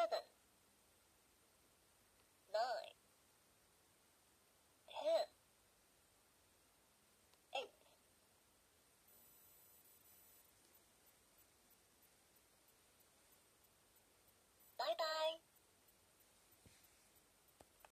seven.